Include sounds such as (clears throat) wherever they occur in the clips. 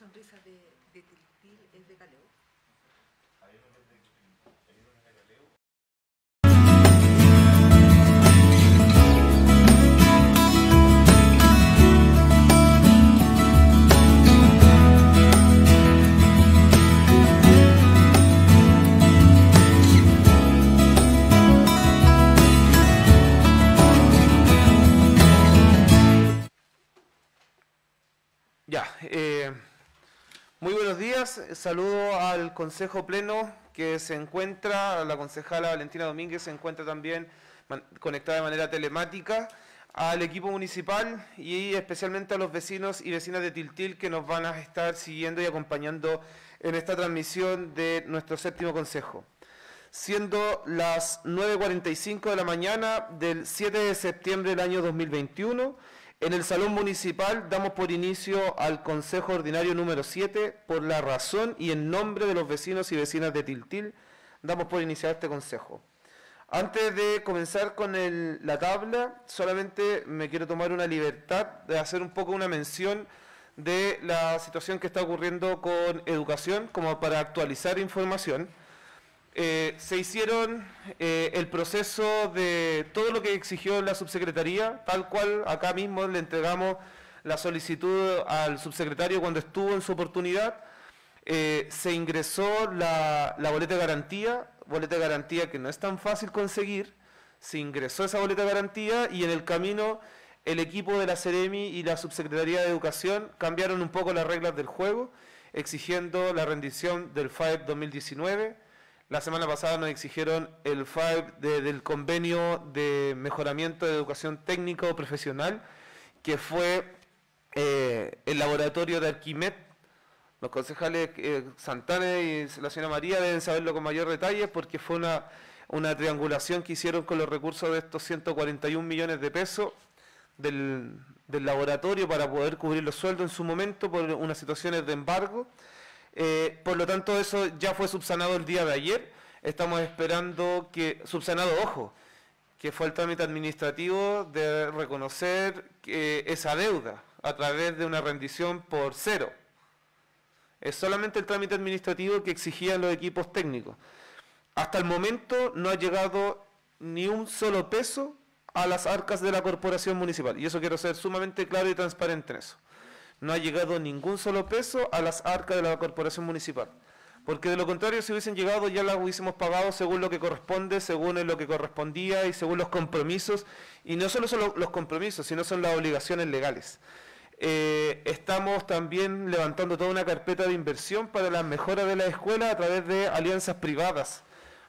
sonrisa de, de es de Caleo. Muy buenos días. Saludo al Consejo Pleno que se encuentra, la concejala Valentina Domínguez se encuentra también conectada de manera telemática, al equipo municipal y especialmente a los vecinos y vecinas de Tiltil que nos van a estar siguiendo y acompañando en esta transmisión de nuestro séptimo consejo. Siendo las 9.45 de la mañana del 7 de septiembre del año 2021, en el Salón Municipal damos por inicio al Consejo Ordinario número 7 por la razón y en nombre de los vecinos y vecinas de Tiltil, damos por iniciar este consejo. Antes de comenzar con la tabla, solamente me quiero tomar una libertad de hacer un poco una mención de la situación que está ocurriendo con educación, como para actualizar información. Eh, se hicieron eh, el proceso de todo lo que exigió la subsecretaría, tal cual acá mismo le entregamos la solicitud al subsecretario cuando estuvo en su oportunidad. Eh, se ingresó la, la boleta de garantía, boleta de garantía que no es tan fácil conseguir, se ingresó esa boleta de garantía y en el camino el equipo de la Ceremi y la Subsecretaría de Educación cambiaron un poco las reglas del juego, exigiendo la rendición del FAEP 2019. La semana pasada nos exigieron el FAEP de- del convenio de mejoramiento de educación técnica o profesional, que fue eh, el laboratorio de Arquimet. Los concejales eh, y la señora María deben saberlo con mayor detalle porque fue una, triangulación que hicieron con los recursos de estos 141 millones de pesos del laboratorio para poder cubrir los sueldos en su momento por unas situaciones de embargo. Eh, por lo tanto, eso ya fue subsanado el día de ayer. Estamos esperando que, subsanado, ojo, que fue el trámite administrativo de reconocer que esa deuda a través de una rendición por cero. Es solamente el trámite administrativo que exigían los equipos técnicos. Hasta el momento no ha llegado ni un solo peso a las arcas de la corporación municipal. Y eso quiero ser sumamente claro y transparente en eso. No ha llegado ningún solo peso a las arcas de la corporación municipal. Porque de lo contrario, si hubiesen llegado, ya las hubiésemos pagado según lo que corresponde, según lo que correspondía y según los compromisos. Y no solo son lo- los compromisos, sino son las obligaciones legales. Eh, estamos también levantando toda una carpeta de inversión para la mejora de la escuela a través de alianzas privadas,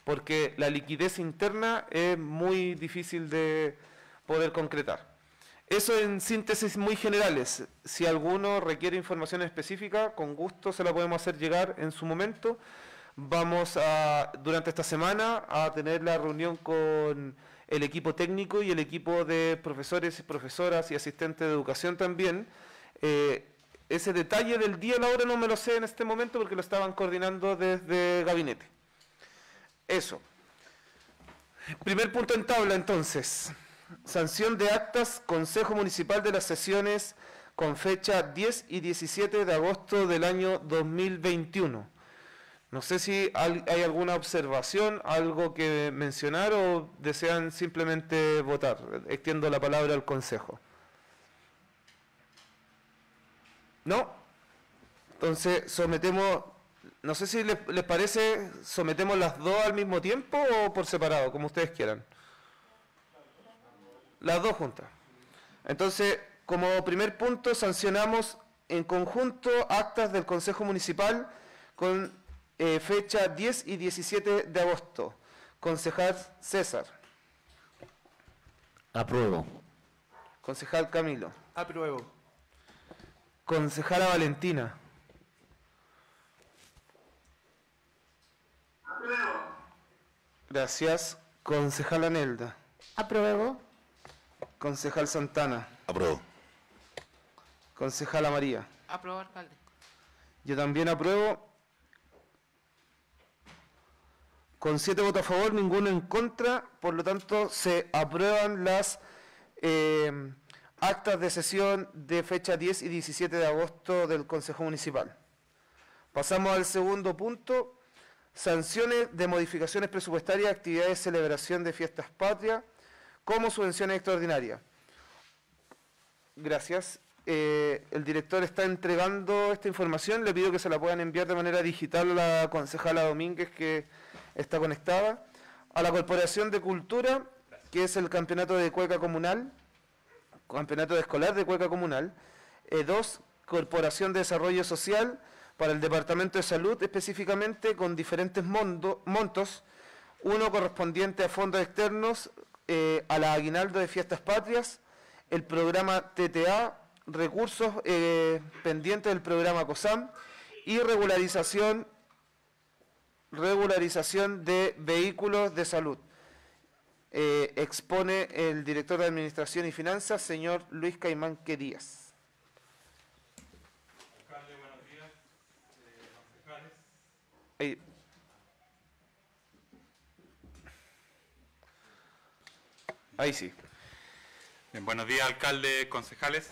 porque la liquidez interna es muy difícil de poder concretar. Eso en síntesis muy generales. Si alguno requiere información específica, con gusto se la podemos hacer llegar en su momento. Vamos a, durante esta semana, a tener la reunión con el equipo técnico y el equipo de profesores y profesoras y asistentes de educación también. Eh, ese detalle del día y la hora no me lo sé en este momento porque lo estaban coordinando desde gabinete. Eso. Primer punto en tabla, entonces. Sanción de actas, Consejo Municipal de las sesiones con fecha 10 y 17 de agosto del año 2021. No sé si hay alguna observación, algo que mencionar o desean simplemente votar. Extiendo la palabra al Consejo. ¿No? Entonces sometemos, no sé si les, les parece, sometemos las dos al mismo tiempo o por separado, como ustedes quieran. Las dos juntas. Entonces, como primer punto, sancionamos en conjunto actas del Consejo Municipal con eh, fecha 10 y 17 de agosto. Concejal César, Apruebo. concejal Camilo, Apruebo. concejala Valentina. Gracias. Concejala Nelda, Apruebo. Concejal Santana, Apruebo. concejala María. Aprobó alcalde. Yo también apruebo. Con siete votos a favor, ninguno en contra, por lo tanto se aprueban las eh, actas de sesión de fecha 10 y 17 de agosto del Consejo Municipal. Pasamos al segundo punto, sanciones de modificaciones presupuestarias, actividades de celebración de fiestas patrias, como subvenciones extraordinarias. Gracias. Eh, el director está entregando esta información, le pido que se la puedan enviar de manera digital a la concejala Domínguez que está conectada. A la Corporación de Cultura, que es el campeonato de cueca comunal, campeonato de escolar de cueca comunal. Eh, dos, Corporación de Desarrollo Social, para el Departamento de Salud específicamente, con diferentes montos. Uno correspondiente a fondos externos, eh, a la aguinaldo de fiestas patrias, el programa TTA, recursos eh, pendientes del programa COSAM y regularización regularización de vehículos de salud. Eh, expone el director de Administración y Finanzas, señor Luis Caimán Querías. Alcalde, buenos días. Eh, Ahí. Sí. buenos días, alcalde, concejales.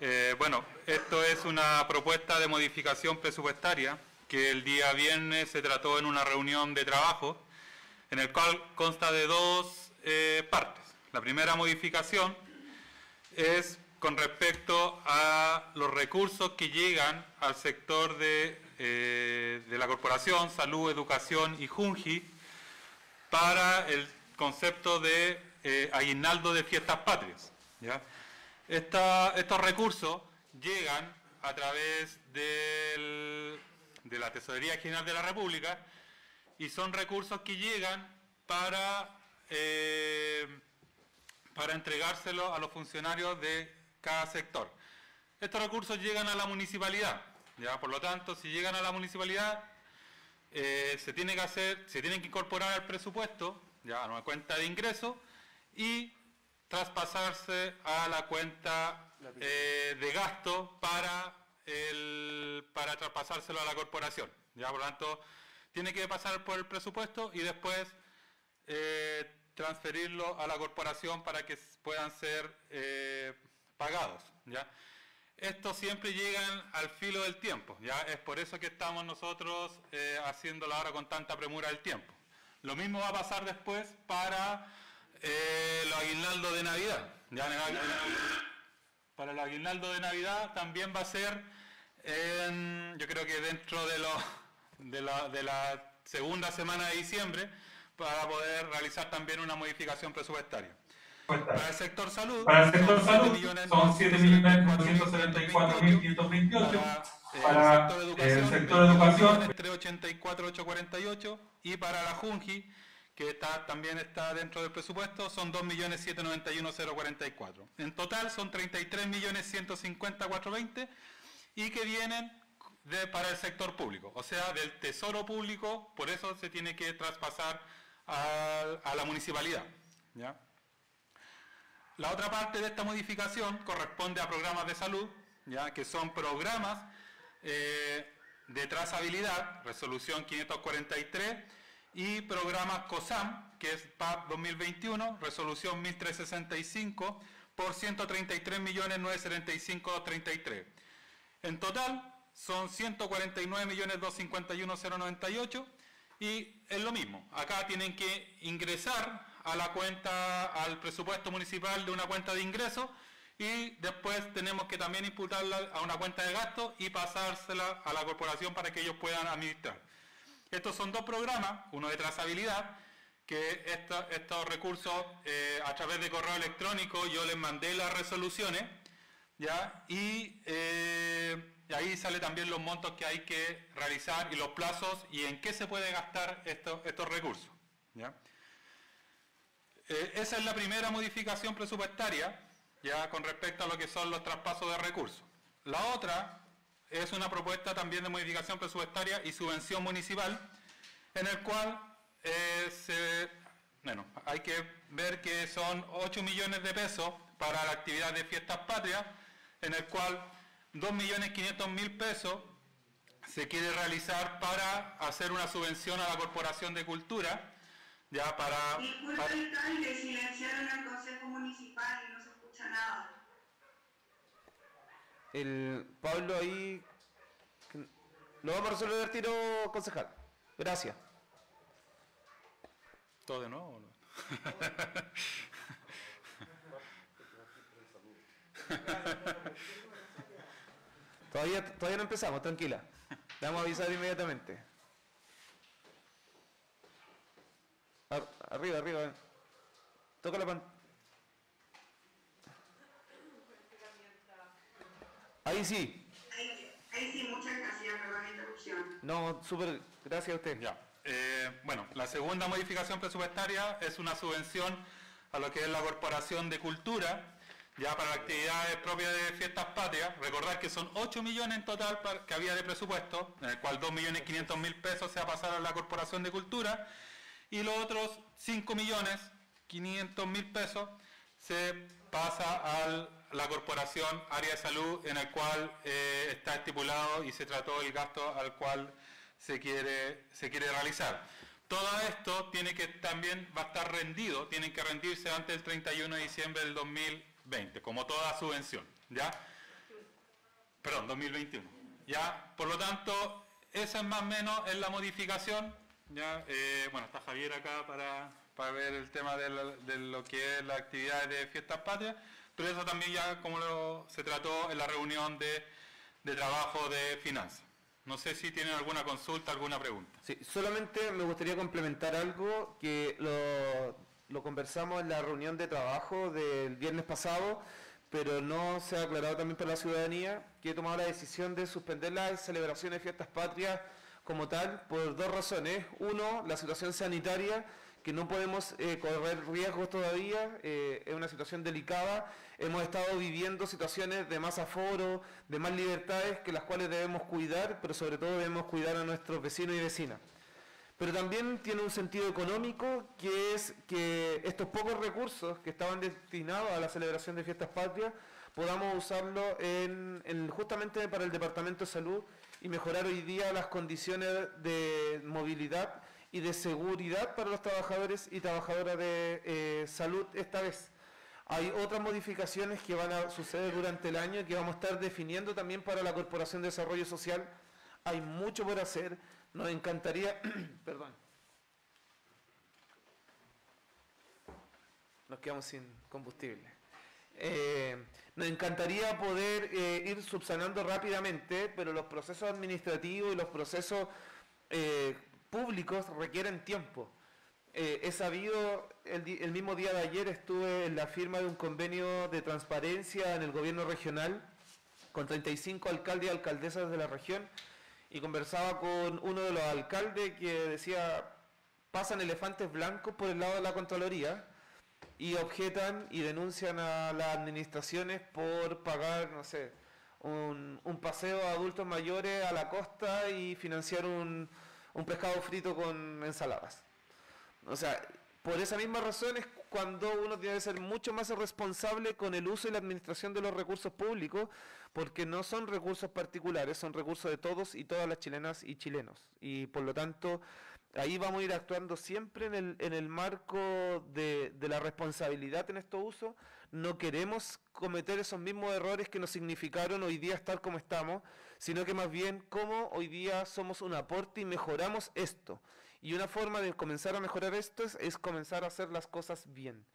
Eh, bueno, esto es una propuesta de modificación presupuestaria que el día viernes se trató en una reunión de trabajo, en el cual consta de dos eh, partes. La primera modificación es con respecto a los recursos que llegan al sector de, eh, de la Corporación, Salud, Educación y Junji para el concepto de eh, aguinaldo de fiestas patrias. estos recursos llegan a través de la Tesorería General de la República y son recursos que llegan para, eh, entregárselos a los funcionarios de cada sector. Estos recursos llegan a la municipalidad, por lo tanto, si llegan a la municipalidad, eh, se tiene que tienen que incorporar al presupuesto, ya a una cuenta de ingreso, y traspasarse a la cuenta eh, de gasto para el, para traspasárselo a la corporación. Ya, por lo tanto, tiene que pasar por el presupuesto y después eh, transferirlo a la corporación para que puedan ser eh, pagados. ¿ya? Estos siempre llegan al filo del tiempo, ¿ya? es por eso que estamos nosotros haciéndolo ahora con tanta premura del tiempo. Lo mismo va a pasar después para eh, los aguinaldos de Navidad. ¿ya? Para el aguinaldo de Navidad también va a ser, yo creo que dentro de, de, la, de la segunda semana de diciembre, para poder realizar también una modificación presupuestaria. Para el sector salud, para el sector salud son 7.474.528. Para el sector educación, entre 84.848 y para la JUNGI que también está dentro del presupuesto, son 2.791.044. En total son 33.150.420 y que vienen para el sector público, o sea, del tesoro público, por eso se tiene que traspasar a, la municipalidad. La otra parte de esta modificación corresponde a programas de salud, ¿ya? que son programas eh, de trazabilidad, resolución 543, y programas COSAM, que es PAP 2021, resolución 1365, por 133.975.33. En total son 149.251.098 y es lo mismo. Acá tienen que ingresar a la cuenta, al presupuesto municipal de una cuenta de ingresos y después tenemos que también imputarla a una cuenta de gasto y pasársela a la corporación para que ellos puedan administrar. Estos son dos programas, uno de trazabilidad, que estos recursos eh, a través de correo electrónico yo les mandé las resoluciones, ¿ya? Eh, y, ahí sale también los montos que hay que realizar y los plazos y en qué se puede gastar estos, estos recursos. ¿ya? Eh, esa es la primera modificación presupuestaria, ya con respecto a lo que son los traspasos de recursos. La otra es una propuesta también de modificación presupuestaria y subvención municipal, en el cual eh, bueno, hay que ver que son 8 millones de pesos para la actividad de fiestas patrias, en el cual 2.500.000 pesos se quiere realizar para hacer una subvención a la Corporación de Cultura, ya para... Disculpe, para... alcalde, silenciaron al Consejo Municipal y no se escucha nada. El Pablo ahí Lo vamos a resolver al tiro, concejal. Gracias. ¿Todo de nuevo no? (laughs) Todavía, todavía no empezamos, tranquila. Le vamos a avisar inmediatamente. Ar- arriba, arriba. Toca la pantalla. Ahí sí. Ahí, ahí sí, muchas gracias, perdón la interrupción. No, súper. Gracias a usted. Ya. Eh, bueno, la segunda modificación presupuestaria es una subvención a lo que es la Corporación de Cultura, ya para actividades propias de fiestas patrias. Recordar que son 8 millones en total para- que había de presupuesto, en el cual 2 millones 500 mil pesos se va a pasar a la Corporación de Cultura y los otros 5 millones 500 mil pesos se pasa a la Corporación Área de Salud, en el cual eh, está estipulado y se trató el gasto al cual se quiere, se quiere realizar. Todo esto tiene que también va a estar rendido, tienen que rendirse antes del 31 de diciembre del 2020, como toda subvención, ¿ya? Perdón, 2021. ¿Ya? Por lo tanto, esa es más o menos es la modificación, ¿ya? Eh, bueno, está Javier acá para, para ver el tema de, de lo que es la actividad de fiestas patrias, pero eso también ya como lo- se trató en la reunión de, trabajo de finanzas. No sé si tienen alguna consulta, alguna pregunta. Sí, solamente me gustaría complementar algo que lo, lo conversamos en la reunión de trabajo del viernes pasado, pero no se ha aclarado también para la ciudadanía, que he tomado la decisión de suspender las celebraciones de fiestas patrias como tal por dos razones. Uno, la situación sanitaria, que no podemos eh, correr riesgos todavía, eh, es una situación delicada. Hemos estado viviendo situaciones de más aforo, de más libertades, que las cuales debemos cuidar, pero sobre todo debemos cuidar a nuestros vecinos y vecinas. Pero también tiene un sentido económico, que es que estos pocos recursos que estaban destinados a la celebración de fiestas patrias, podamos usarlo en, en- justamente para el Departamento de Salud y mejorar hoy día las condiciones de movilidad y de seguridad para los trabajadores y trabajadoras de eh, salud esta vez. Hay otras modificaciones que van a suceder durante el año que vamos a estar definiendo también para la Corporación de Desarrollo Social. Hay mucho por hacer. Nos encantaría, (clears throat) perdón, nos quedamos sin combustible. Eh, nos encantaría poder eh, ir subsanando rápidamente, pero los procesos administrativos y los procesos eh, públicos requieren tiempo. Eh, he sabido, el, el mismo día de ayer estuve en la firma de un convenio de transparencia en el gobierno regional con 35 alcaldes y alcaldesas de la región y conversaba con uno de los alcaldes que decía, pasan elefantes blancos por el lado de la Contraloría y objetan y denuncian a las administraciones por pagar, no sé, un, un paseo a adultos mayores a la costa y financiar un, un pescado frito con ensaladas. O sea, por esa misma razón es cuando uno que ser mucho más responsable con el uso y la administración de los recursos públicos, porque no son recursos particulares, son recursos de todos y todas las chilenas y chilenos. Y por lo tanto, ahí vamos a ir actuando siempre en el, en el marco de, de la responsabilidad en estos usos. No queremos cometer esos mismos errores que nos significaron hoy día estar como estamos, sino que más bien cómo hoy día somos un aporte y mejoramos esto. Y una forma de comenzar a mejorar esto es, comenzar a hacer las cosas bien.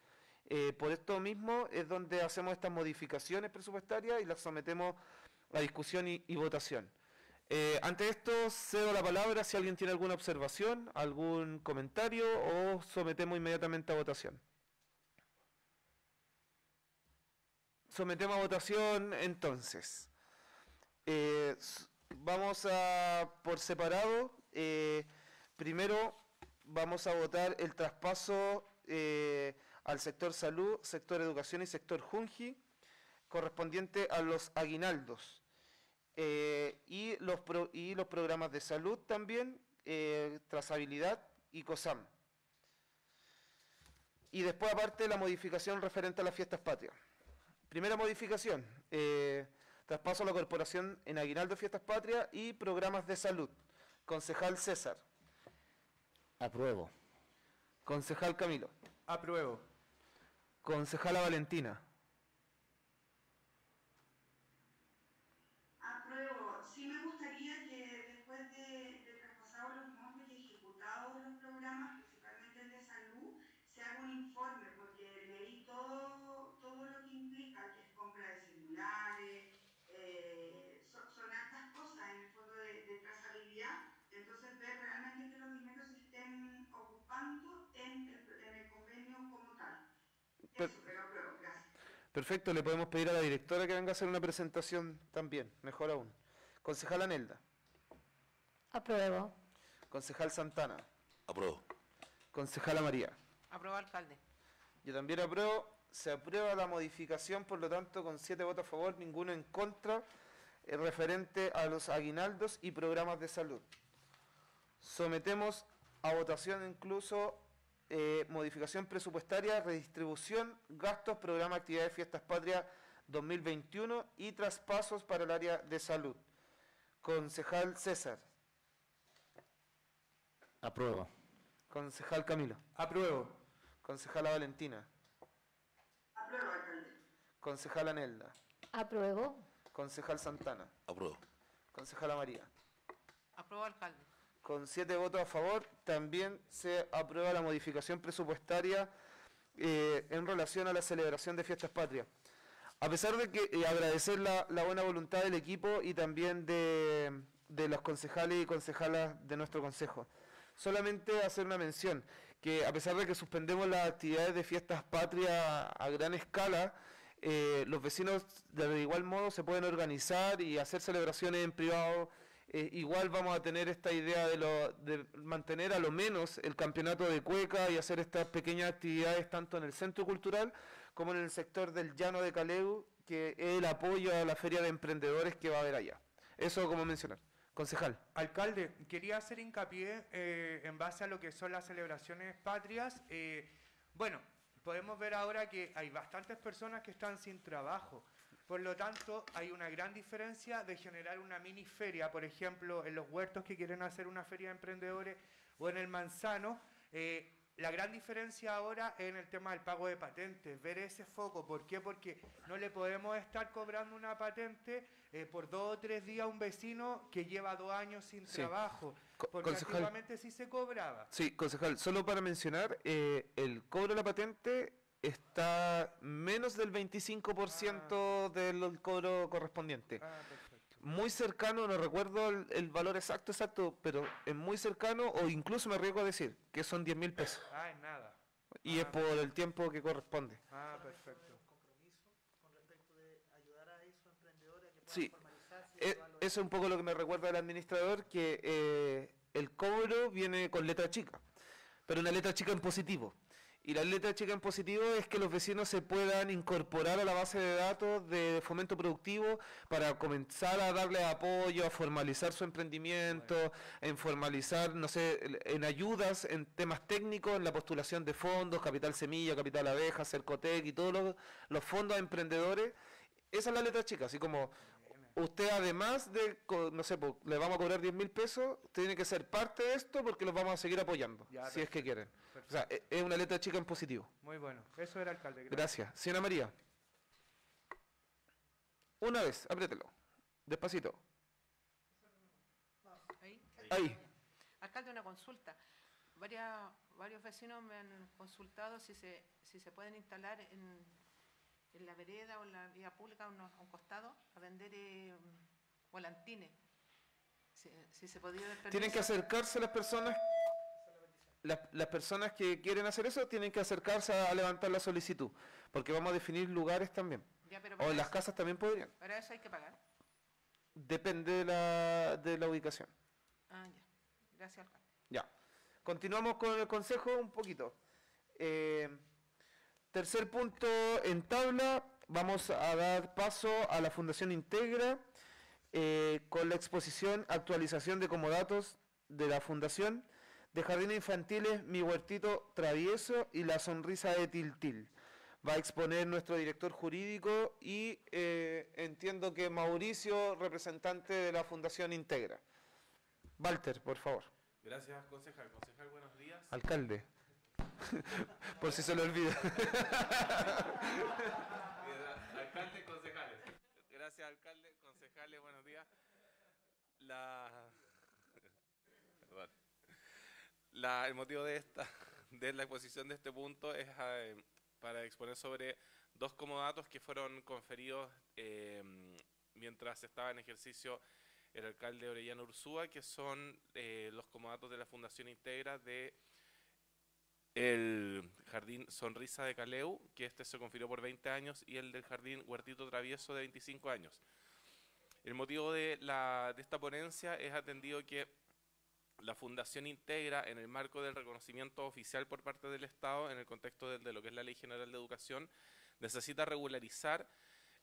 Eh, por esto mismo es donde hacemos estas modificaciones presupuestarias y las sometemos a discusión y, votación. Eh, ante esto, cedo la palabra si alguien tiene alguna observación, algún comentario o sometemos inmediatamente a votación. Sometemos a votación entonces. Eh, vamos a, por separado, eh, primero vamos a votar el traspaso eh, al sector salud, sector educación y sector Junji, correspondiente a los aguinaldos. Eh, y, los programas de salud también, eh, trazabilidad y COSAM. Y después aparte la modificación referente a las fiestas patrias. Primera modificación, traspaso a la corporación en aguinaldo fiestas patrias y programas de salud. Concejal César. Apruebo. Concejal Camilo. Apruebo. Concejala Valentina. Apruebo. Sí me gustaría que después revisado los montos y ejecutado los programas, principalmente el de salud, se haga un informe, porque leí todo, todo lo que implica, que es compra de celulares, eh, son, son hartas cosas en el fondo de, de trazabilidad, entonces ver realmente que los dineros se estén ocupando en el, en el convenio como tal. Per- Eso, pero apruebo, gracias. Perfecto, le podemos pedir a la directora que venga a hacer una presentación también, mejor aún. Concejal Anelda, Apruebo. concejal Santana, Apruebo. concejala María. Aprobó alcalde. Yo también apruebo, se aprueba la modificación, por lo tanto, con siete votos a favor, ninguno en contra, eh, referente a los aguinaldos y programas de salud. Sometemos a votación incluso eh, modificación presupuestaria, redistribución, gastos, programa actividades fiestas patrias 2021 y traspasos para el área de salud. Concejal César, Apruebo. concejal Camilo, Apruebo. concejala Valentina, Apruebo, alcalde. concejala Nelda. Apruebo. Concejal Santana. Apruebo. Concejala María. Aprobó alcalde. Con siete votos a favor, también se aprueba la modificación presupuestaria eh, en relación a la celebración de fiestas patrias. A pesar de que eh, agradecer la, buena voluntad del equipo y también de, de los concejales y concejalas de nuestro consejo. Solamente hacer una mención, que a pesar de que suspendemos las actividades de fiestas patrias a gran escala, eh, los vecinos de igual modo se pueden organizar y hacer celebraciones en privado. Eh, igual vamos a tener esta idea de, mantener a lo menos el campeonato de cueca y hacer estas pequeñas actividades tanto en el centro cultural como en el sector del llano de Caleu, que es el apoyo a la feria de emprendedores que va a haber allá. Eso como mencionar. Concejal. Alcalde, quería hacer hincapié eh, en base a lo que son las celebraciones patrias. eh, bueno, podemos ver ahora que hay bastantes personas que están sin trabajo. Por lo tanto, hay una gran diferencia de generar una mini feria, por ejemplo, en los huertos que quieren hacer una feria de emprendedores o en el manzano. eh, la gran diferencia ahora es en el tema del pago de patentes, ver ese foco. ¿Por qué? Porque no le podemos estar cobrando una patente eh, por dos o tres días a un vecino que lleva dos años sin Sí. trabajo. Porque concejal. antiguamente sí se cobraba. Sí, concejal, solo para mencionar, eh, el cobro de la patente está menos del 25% del cobro correspondiente. Ah, perfecto. Muy cercano, no recuerdo el, el valor exacto, exacto, pero es muy cercano o incluso me arriesgo a decir que son 10 mil pesos. Ah, es nada. Y es por el tiempo que corresponde. Ah, perfecto. Sí, e- eso es un poco lo que me recuerda el administrador, que eh, el cobro viene con letra chica, pero una letra chica en positivo. Y la letra chica en positivo es que los vecinos se puedan incorporar a la base de datos de fomento productivo para comenzar a darle apoyo, a formalizar su emprendimiento, en formalizar, no sé, en ayudas, en temas técnicos, en la postulación de fondos, capital semilla, capital abeja, Cercotec y todos los, los fondos a emprendedores. Esa es la letra chica, así como usted además de, no sé, po, le vamos a cobrar 10 mil pesos, tiene que ser parte de esto porque los vamos a seguir apoyando, Ya, si es que quieren. Perfecto. O sea, e- es una letra chica en positivo. Muy bueno. Eso era alcalde. Gracias. Gracias. Señora María. Una vez, apriételo. Despacito. Ahí. Ahí. Alcalde, una consulta. Varias, varios vecinos me han consultado si se, si se pueden instalar en, en la vereda o en la vía pública a un, costado a vender eh, volantines. Si, si se podía Tienen que acercarse las personas. Las, las personas que quieren hacer eso tienen que acercarse a, a levantar la solicitud, porque vamos a definir lugares también. Ya, pero O las eso- casas también podrían. Para eso hay que pagar. Depende de la, de la ubicación. Ah, ya. Gracias, alcalde. Ya. Continuamos con el consejo un poquito. Eh, tercer punto en tabla, vamos a dar paso a la Fundación Integra eh, con la exposición actualización de comodatos de la Fundación de Jardines Infantiles Mi Huertito Travieso y La Sonrisa de Tiltil. Va a exponer nuestro director jurídico y eh, entiendo que Mauricio, representante de la Fundación Integra. Walter, por favor. Gracias, concejal. Concejal, buenos días. Alcalde. (laughs) Por si se lo olvida. (laughs) Alcalde, concejales. Gracias, alcalde, concejales, buenos días. La... Perdón. el motivo de, esta, (laughs) de la exposición de este punto es eh, para exponer sobre dos comodatos que fueron conferidos eh, mientras estaba en ejercicio el alcalde Orellano Ursúa, que son eh, los comodatos de la Fundación Integra de el Jardín Sonrisa de Caleu, que este se confirió por 20 años, y el del Jardín Huertito Travieso de 25 años. El motivo de, la, de esta ponencia es atendido que la Fundación Integra, en el marco del reconocimiento oficial por parte del Estado, en el contexto de, lo que es la Ley General de Educación, necesita regularizar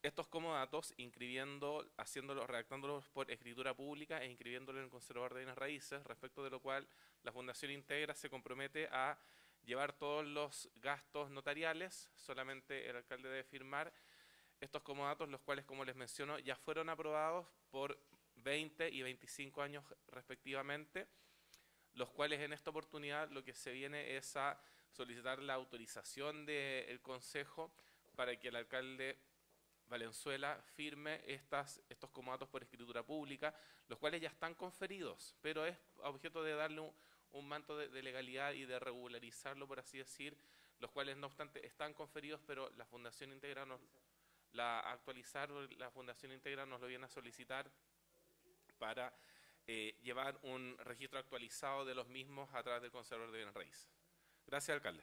estos comodatos, inscribiendo, haciéndolos, redactándolos por escritura pública e inscribiéndolos en el conservador de bienes raíces, respecto de lo cual la Fundación Integra se compromete a llevar todos los gastos notariales, solamente el alcalde debe firmar estos comodatos, los cuales, como les menciono, ya fueron aprobados por 20 y 25 años respectivamente, los cuales en esta oportunidad lo que se viene es a solicitar la autorización del Consejo para que el alcalde Valenzuela firme estas, estos comodatos por escritura pública, los cuales ya están conferidos, pero es objeto de darle un, manto de, legalidad y de regularizarlo, por así decir, los cuales no obstante están conferidos, pero la Fundación Integra nos, la actualizar, la Fundación Integra nos lo viene a solicitar para eh, llevar un registro actualizado de los mismos a través del Conservador de Bienes Raíces. Gracias, alcalde.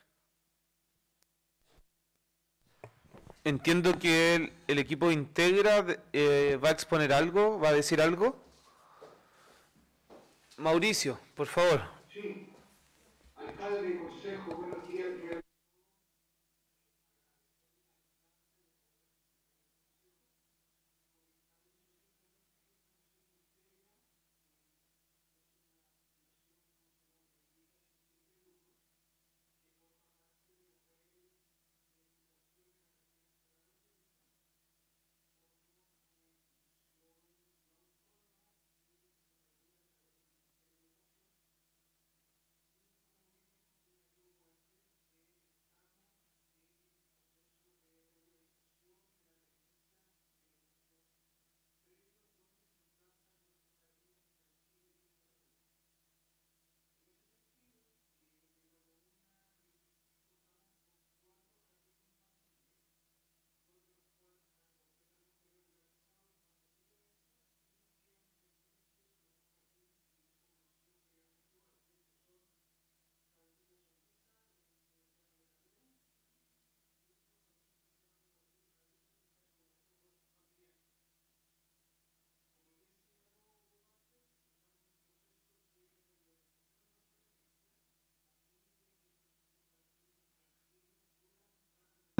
Entiendo que el, equipo Integra eh, va a exponer algo, va a decir algo. Mauricio, por favor. Sí, alcalde,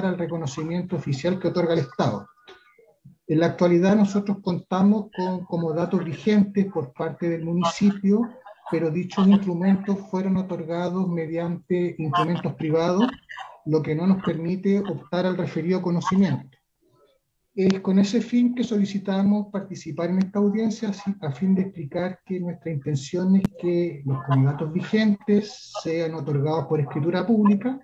al reconocimiento oficial que otorga el Estado. En la actualidad nosotros contamos con como datos vigentes por parte del municipio, pero dichos instrumentos fueron otorgados mediante instrumentos privados, lo que no nos permite optar al referido conocimiento. Es con ese fin que solicitamos participar en esta audiencia a fin de explicar que nuestra intención es que los datos vigentes sean otorgados por escritura pública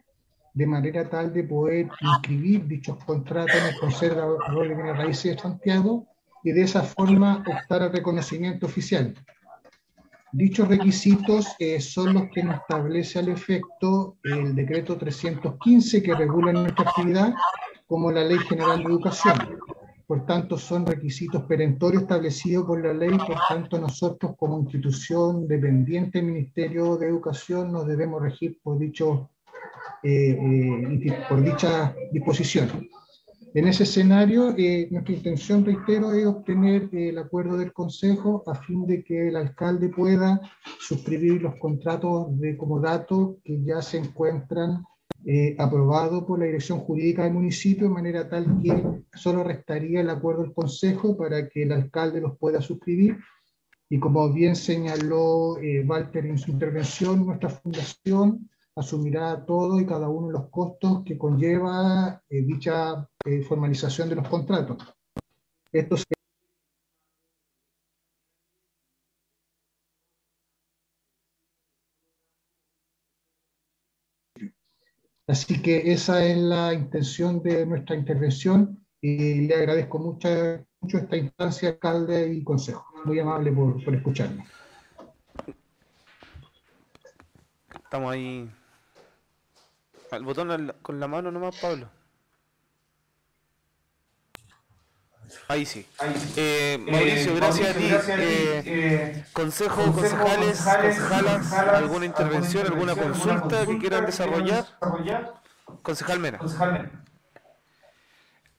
de manera tal de poder inscribir dichos contratos en el Conservador de Bienes Raíces de Santiago y de esa forma optar al reconocimiento oficial. Dichos requisitos eh, son los que nos establece al efecto el decreto 315 que regula nuestra actividad como la Ley General de Educación. Por tanto, son requisitos perentorios establecidos por la ley, por tanto nosotros como institución dependiente del Ministerio de Educación nos debemos regir por dichos eh, eh, por dicha disposición. En ese escenario, eh, nuestra intención, reitero, es obtener el acuerdo del Consejo a fin de que el alcalde pueda suscribir los contratos de comodato que ya se encuentran aprobados por la Dirección Jurídica del municipio, de manera tal que solo restaría el acuerdo del Consejo para que el alcalde los pueda suscribir. Y como bien señaló Walter en su intervención, nuestra fundación asumirá todo y cada uno de los costos que conlleva eh, dicha eh, formalización de los contratos. Esto Así que esa es la intención de nuestra intervención y le agradezco mucho, mucho esta instancia, alcalde y consejo. Muy amable por, por escucharme. Estamos ahí. Al botón con la mano nomás, Pablo. Ahí sí. Eh, Mauricio, gracias a ti. Eh, consejo, concejales, concejalas, alguna intervención, alguna consulta que quieran desarrollar. Concejal Mena.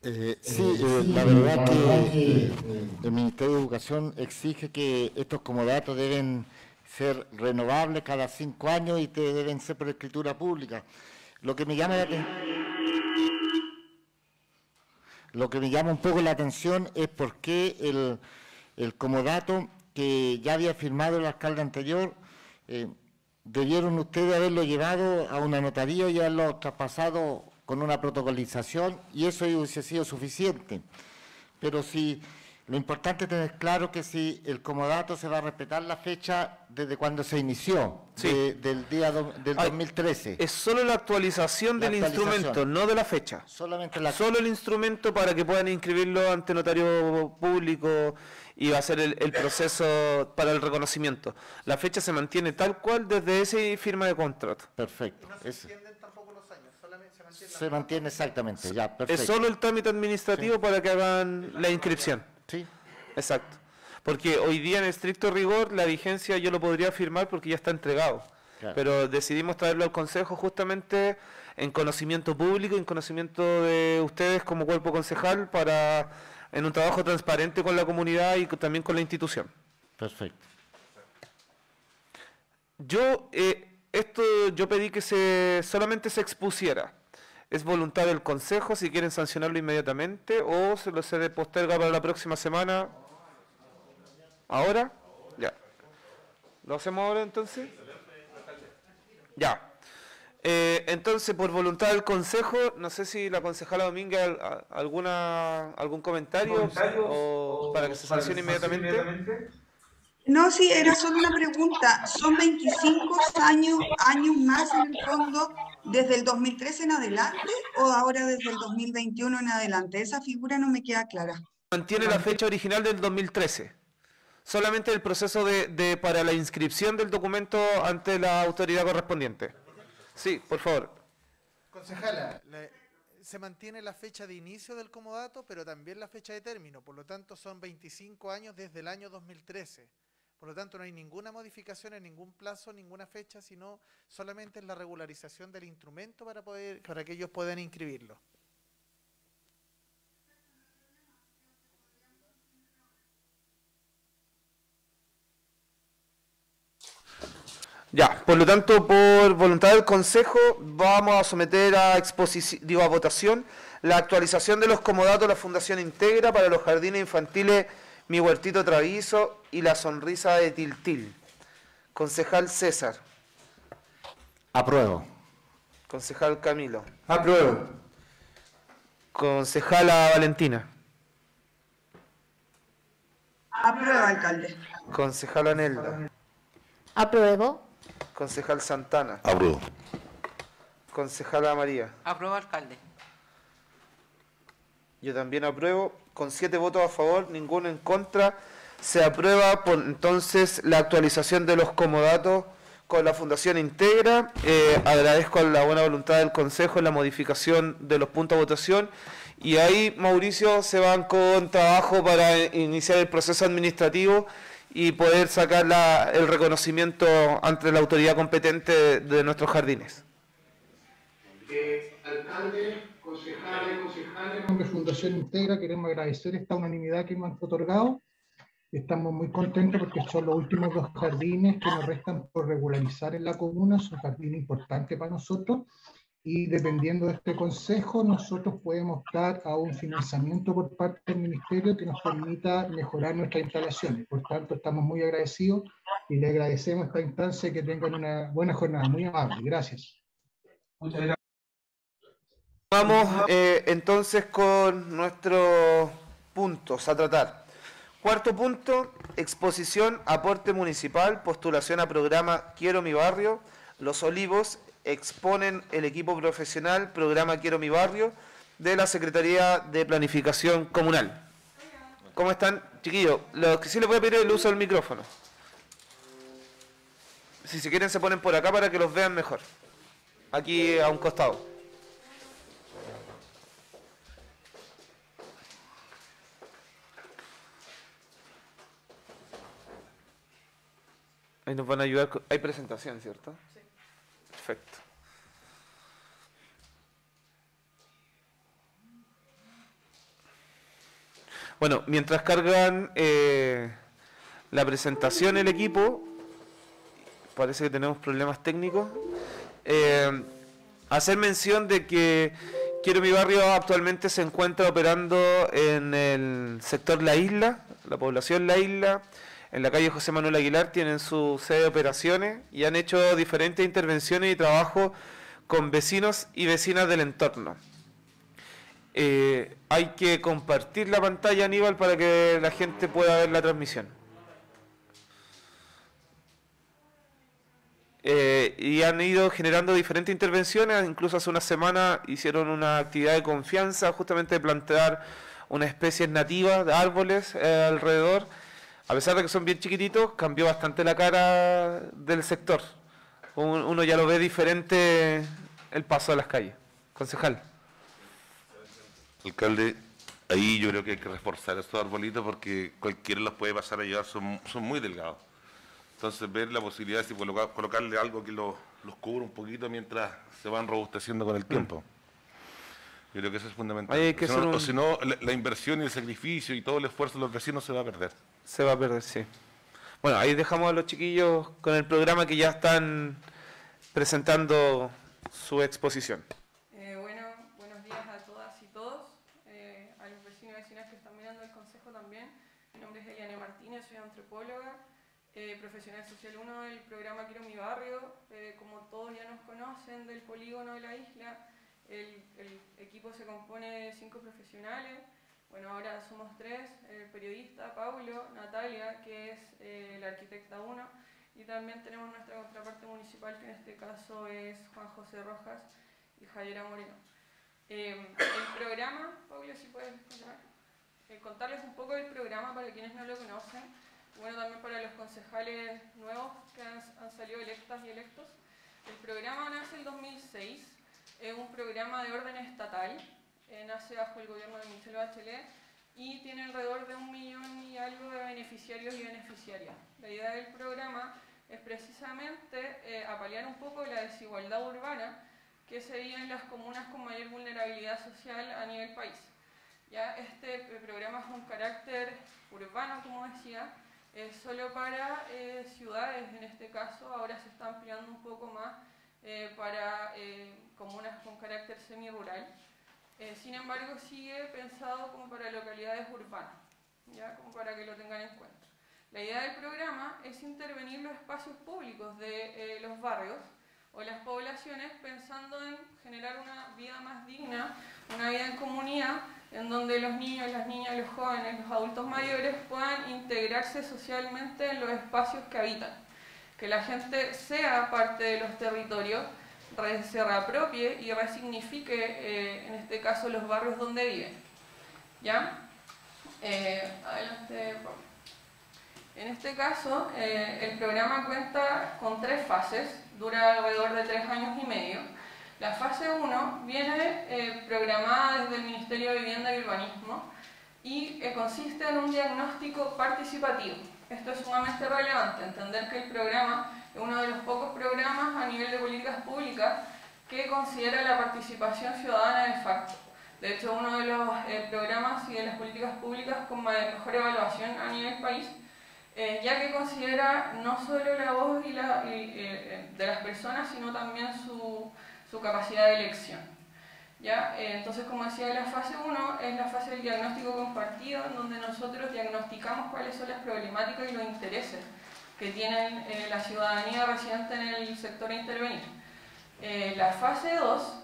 Eh, sí, la verdad que el Ministerio de Educación exige que estos comodatos deben ser renovables cada cinco años y que deben ser por escritura pública. Lo que me llama lo que me llama un poco la atención es por qué el, el comodato que ya había firmado el alcalde anterior, eh, debieron ustedes haberlo llevado a una notaría y haberlo traspasado con una protocolización y eso hubiese sido suficiente. Pero si lo importante es tener claro que si el comodato se va a respetar la fecha desde cuando se inició, del día del 2013. Es solo la actualización del instrumento, no de la fecha. Solamente la Solo el instrumento para que puedan inscribirlo ante notario público y va a ser el, proceso para el reconocimiento. La fecha se mantiene tal cual desde esa firma de contrato. Perfecto. No se tampoco los años, solamente se mantiene, se mantiene exactamente, ya, perfecto. Es solo el trámite administrativo para que hagan la inscripción. Sí. Exacto. Porque hoy día en estricto rigor la vigencia yo lo podría firmar porque ya está entregado. Pero decidimos traerlo al Consejo justamente en conocimiento público, en conocimiento de ustedes como cuerpo concejal para en un trabajo transparente con la comunidad y también con la institución. Perfecto. Yo eh, esto yo pedí que se solamente se expusiera es voluntad del Consejo si quieren sancionarlo inmediatamente o se lo se posterga para la próxima semana. ¿Ahora? Ya. ¿Lo hacemos ahora entonces? Ya. Eh, entonces, por voluntad del Consejo, no sé si la concejala Domínguez alguna algún comentario, o, para que se sancione inmediatamente. No, sí, era solo una pregunta. ¿Son 25 años, años más en el fondo desde el 2013 en adelante o ahora desde el 2021 en adelante? Esa figura no me queda clara. Mantiene la fecha original del 2013. Solamente el proceso de, para la inscripción del documento ante la autoridad correspondiente. Sí, por favor. Concejala, se mantiene la fecha de inicio del comodato, pero también la fecha de término. Por lo tanto, son 25 años desde el año 2013. Por lo tanto, no hay ninguna modificación en ningún plazo, ninguna fecha, sino solamente en la regularización del instrumento para, que ellos puedan inscribirlo. Ya, por lo tanto, por voluntad del Consejo, vamos a someter a, exposición, digo, a votación la actualización de los comodatos de la Fundación Integra para los jardines infantiles mi huertito travieso y la sonrisa de Tiltil. Concejal César. Apruebo. Concejal Camilo. Apruebo. Concejala Valentina. Apruebo, alcalde. Concejala Nelda. Apruebo. Concejal Santana. Apruebo. Concejala María. Apruebo, alcalde. Yo también apruebo con siete votos a favor, ninguno en contra. Se aprueba entonces la actualización de los comodatos con la Fundación Integra. Eh, agradezco la buena voluntad del Consejo en la modificación de los puntos de votación. Y ahí, Mauricio, se van con trabajo para iniciar el proceso administrativo y poder sacar el reconocimiento ante la autoridad competente de, nuestros jardines. Eh, alcalde, en nombre de Fundación Integra queremos agradecer esta unanimidad que nos han otorgado. Estamos muy contentos porque son los últimos dos jardines que nos restan por regularizar en la comuna, son jardines importantes para nosotros y dependiendo de este consejo nosotros podemos dar a un financiamiento por parte del ministerio que nos permita mejorar nuestras instalaciones. Por tanto, estamos muy agradecidos y le agradecemos esta instancia y que tengan una buena jornada. Muy amable. Gracias. Muchas gracias. Vamos eh, entonces con nuestros puntos a tratar. Cuarto punto, exposición, aporte municipal, postulación a programa Quiero mi barrio. Los Olivos exponen el equipo profesional, programa Quiero mi barrio, de la Secretaría de Planificación Comunal. ¿Cómo están, chiquillos? Lo que sí les voy a pedir es el uso del micrófono. Si se quieren se ponen por acá para que los vean mejor. Aquí a un costado. Ahí nos van a ayudar. Hay presentación, ¿cierto? Sí. Perfecto. Bueno, mientras cargan eh, la presentación el equipo, parece que tenemos problemas técnicos. Eh, hacer mención de que Quiero mi barrio actualmente se encuentra operando en el sector La Isla, la población La Isla, en la calle José Manuel Aguilar tienen su sede de operaciones y han hecho diferentes intervenciones y trabajo con vecinos y vecinas del entorno. Eh, hay que compartir la pantalla, Aníbal, para que la gente pueda ver la transmisión. Eh, y han ido generando diferentes intervenciones, incluso hace una semana hicieron una actividad de confianza justamente de plantear una especie nativa de árboles eh, alrededor. A pesar de que son bien chiquititos, cambió bastante la cara del sector. Uno ya lo ve diferente el paso a las calles. Concejal. Alcalde, ahí yo creo que hay que reforzar estos arbolitos porque cualquiera los puede pasar a llevar, son, son muy delgados. Entonces ver la posibilidad de colocarle algo que los cubra un poquito mientras se van robusteciendo con el tiempo. Yo creo que eso es fundamental. o si no, la, inversión y el sacrificio y todo el esfuerzo de los vecinos se va a perder. Se va a perder, sí. Bueno, ahí dejamos a los chiquillos con el programa que ya están presentando su exposición. Eh, bueno, buenos días a todas y todos, eh, a los vecinos y vecinas que están mirando el consejo también. Mi nombre es Eliane Martínez, soy antropóloga eh, profesional social 1 del programa Quiero mi barrio. Eh, como todos ya nos conocen del polígono de la isla, el, equipo se compone de cinco profesionales. Bueno, ahora somos tres, el periodista Paulo, Natalia, que es eh, la arquitecta 1, y también tenemos nuestra contraparte municipal, que en este caso es Juan José Rojas y Javiera Moreno. el programa, Paulo, si puedes contarles un poco del programa para quienes no lo conocen bueno también para los concejales nuevos que han, salido electas y electos. El programa nace en 2006, es un programa de orden estatal, eh, nace bajo el gobierno de Michelle Bachelet y tiene alrededor de un millón y algo de beneficiarios y beneficiarias. La idea del programa es precisamente eh, apalear un poco la desigualdad urbana que se vive en las comunas con mayor vulnerabilidad social a nivel país. Ya este programa es un carácter urbano, como decía, es solo para eh, ciudades en este caso, ahora se está ampliando un poco más eh, para eh, comunas con carácter semi-rural. Sin embargo, sigue pensado como para localidades urbanas, ¿ya? como para que lo tengan en cuenta. La idea del programa es intervenir los espacios públicos de los barrios o las poblaciones pensando en generar una vida más digna, una vida en comunidad, en donde los niños, las niñas, los jóvenes, los adultos mayores puedan integrarse socialmente en los espacios que habitan. Que la gente sea parte de los territorios, se reapropie y resignifique, eh, en este caso, los barrios donde viven. ¿Ya? Eh, adelante, En este caso, eh, el programa cuenta con tres fases, dura alrededor de tres años y medio la fase 1 viene eh, programada desde el Ministerio de Vivienda y Urbanismo y eh, consiste en un diagnóstico participativo. Esto es sumamente relevante, entender que el programa es uno de los pocos programas a nivel de políticas públicas que considera la participación ciudadana de facto. De hecho, uno de los eh, programas y de las políticas públicas con mejor evaluación a nivel país, ya que considera no solo la voz y la, de las personas, sino también su, su capacidad de elección. ¿Ya? Eh, entonces, como decía, la fase 1 es la fase del diagnóstico compartido, en donde nosotros diagnosticamos cuáles son las problemáticas y los intereses que tienen eh, la ciudadanía residente en el sector a intervenir. Eh, la fase 2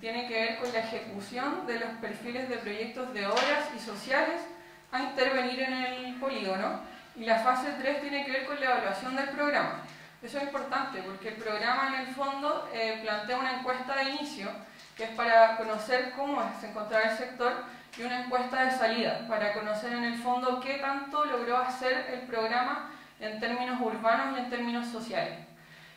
tiene que ver con la ejecución de los perfiles de proyectos de obras y sociales a intervenir en el polígono. Y la fase 3 tiene que ver con la evaluación del programa. Eso es importante porque el programa en el fondo eh, plantea una encuesta de inicio que es para conocer cómo se encontraba el sector y una encuesta de salida para conocer en el fondo qué tanto logró hacer el programa en términos urbanos y en términos sociales.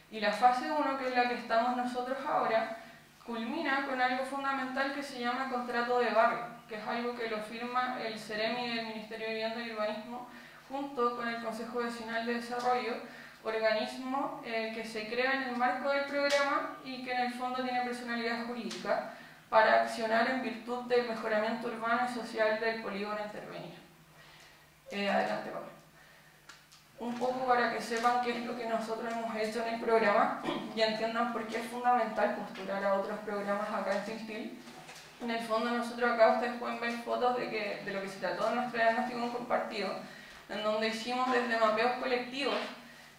Y la fase 1, que es la que estamos nosotros ahora, culmina con algo fundamental que se llama contrato de barrio, que es algo que lo firma el CEREMI del Ministerio de Vivienda y Urbanismo junto con el Consejo Vecinal de Desarrollo, organismo eh, que se crea en el marco del programa y que en el fondo tiene personalidad jurídica para accionar en virtud del mejoramiento urbano y social del polígono intervenir. Eh, adelante, Pablo. Un poco para que sepan qué es lo que nosotros hemos hecho en el programa y entiendan por qué es fundamental postular a otros programas acá en Textil. En el fondo nosotros acá ustedes pueden ver fotos de, que, de lo que se trató en nuestro diagnóstico compartido, en donde hicimos desde mapeos colectivos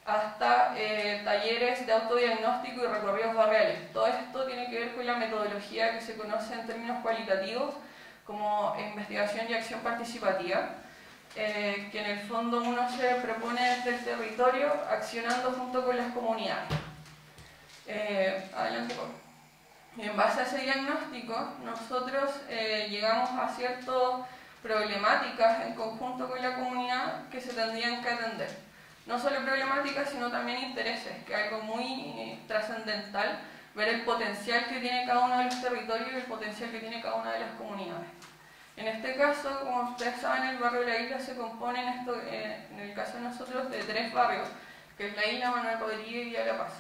hasta eh, talleres de autodiagnóstico y recorridos barriales. Todo esto tiene que ver con la metodología que se conoce en términos cualitativos como investigación y acción participativa, eh, que en el fondo uno se propone desde el territorio accionando junto con las comunidades. Eh, adelante, En base a ese diagnóstico, nosotros llegamos a ciertas problemáticas en conjunto con la comunidad que se tendrían que atender no solo problemáticas, sino también intereses, que es algo muy eh, trascendental, ver el potencial que tiene cada uno de los territorios y el potencial que tiene cada una de las comunidades. En este caso, como ustedes saben, el barrio de la isla se compone, en, esto, eh, en el caso de nosotros, de tres barrios, que es la isla, Manuel Rodríguez y Villa La Paz.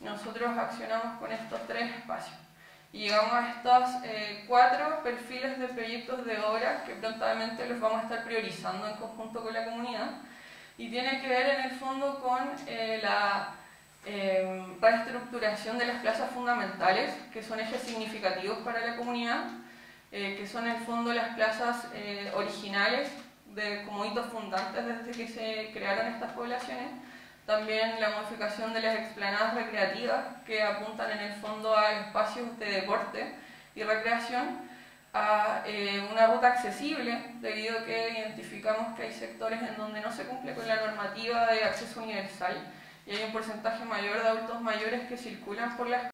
Nosotros accionamos con estos tres espacios. Y llegamos a estos eh, cuatro perfiles de proyectos de obra que prontamente los vamos a estar priorizando en conjunto con la comunidad y tiene que ver en el fondo con eh, la eh, reestructuración de las plazas fundamentales, que son ejes significativos para la comunidad, eh, que son en el fondo las plazas originales de, como hitos fundantes desde que se crearon estas poblaciones. También la modificación de las explanadas recreativas, que apuntan en el fondo a espacios de deporte y recreación a eh, una ruta accesible, debido a que identificamos que hay sectores en donde no se cumple con la normativa de acceso universal y hay un porcentaje mayor de adultos mayores que circulan por las